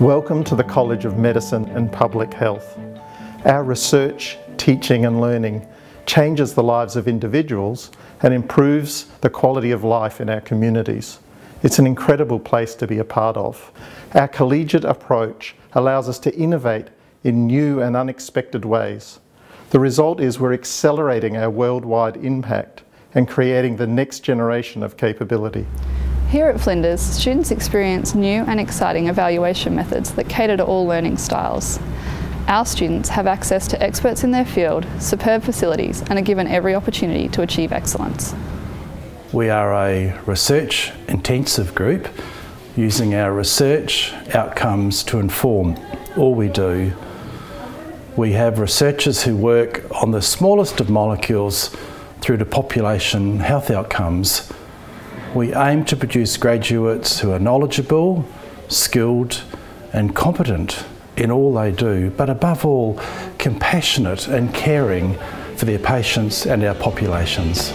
Welcome to the College of Medicine and Public Health. Our research, teaching and learning changes the lives of individuals and improves the quality of life in our communities. It's an incredible place to be a part of. Our collegiate approach allows us to innovate in new and unexpected ways. The result is we're accelerating our worldwide impact and creating the next generation of capability. Here at Flinders, students experience new and exciting evaluation methods that cater to all learning styles. Our students have access to experts in their field, superb facilities and are given every opportunity to achieve excellence. We are a research intensive group using our research outcomes to inform all we do. We have researchers who work on the smallest of molecules through to population health outcomes. We aim to produce graduates who are knowledgeable, skilled and competent in all they do, but above all, compassionate and caring for their patients and our populations.